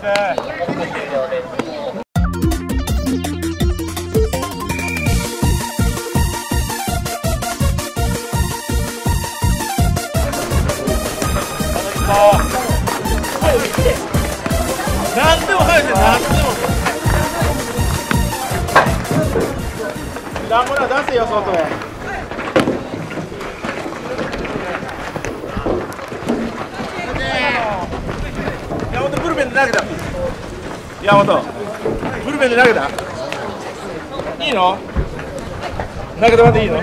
何でも入って何でも。ダンボラ出せよ外へ山本ブルペンで投げた。山本。ブルペンで投げた？いいの？投げてもらっていいの？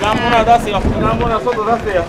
ダンボラ出せよ。ダンボラ外出せよ。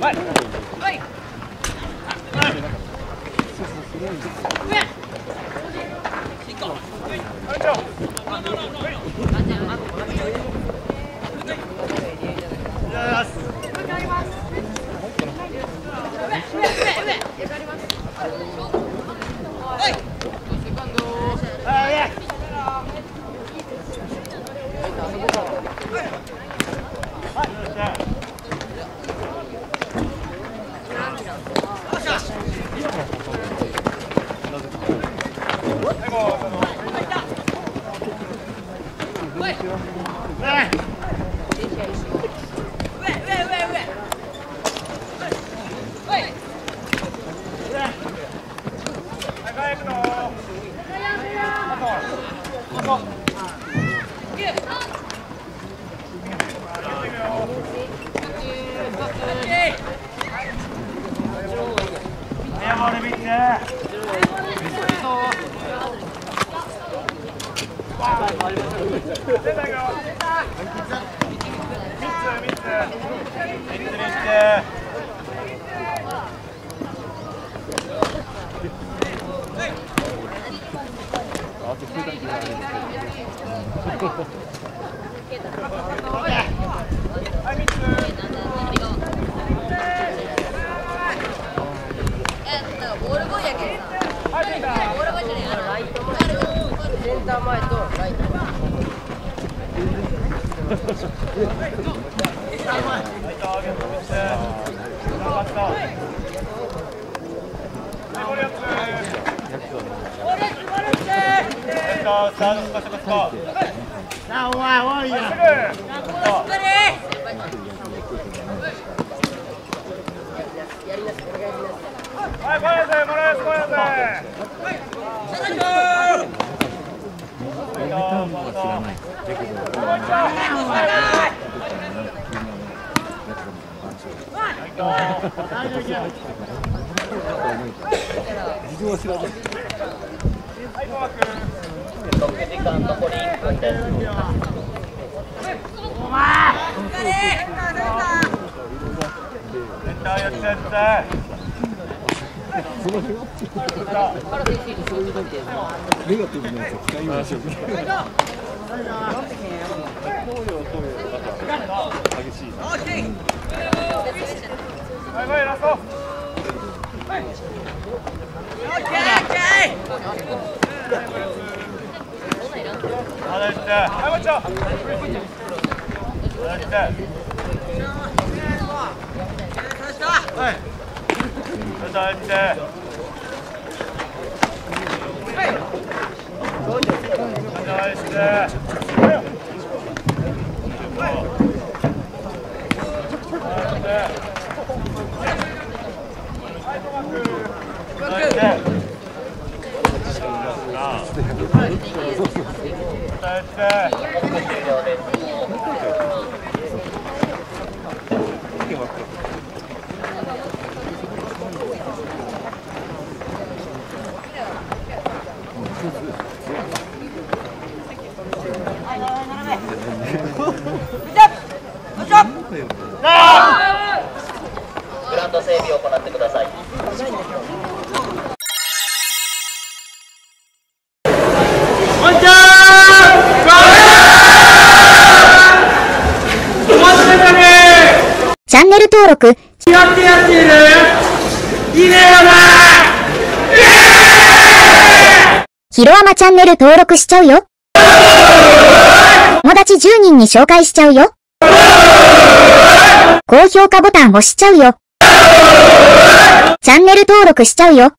What? ボー。ルボーイやけんさ。ボールボーイじゃねえ、あのライトセンター前とライト。6はネガティブなやつを使いましょう。そうそう。グランド整備を行ってください。チャンネル登録、ヒロアマチャンネル登録しちゃうよ。友達10人に紹介しちゃうよ。高評価ボタン押しちゃうよ。チャンネル登録しちゃうよ。